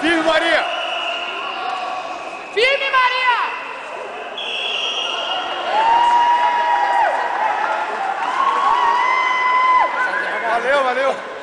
Firme, Maria! Firme, Maria! Valeu, valeu!